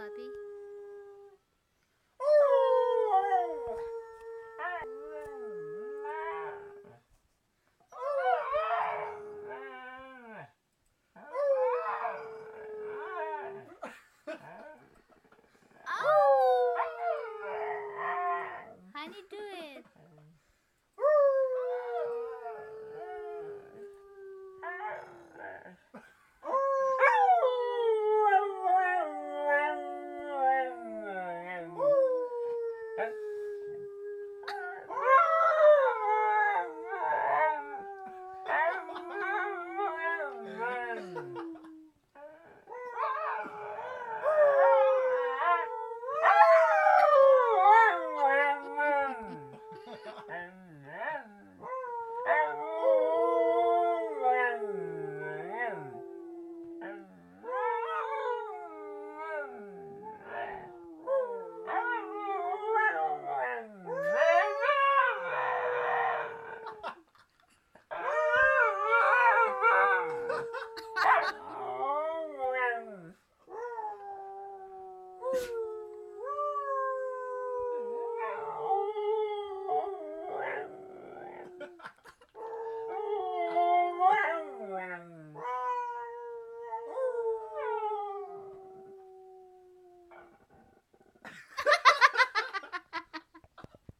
puppy. Woo!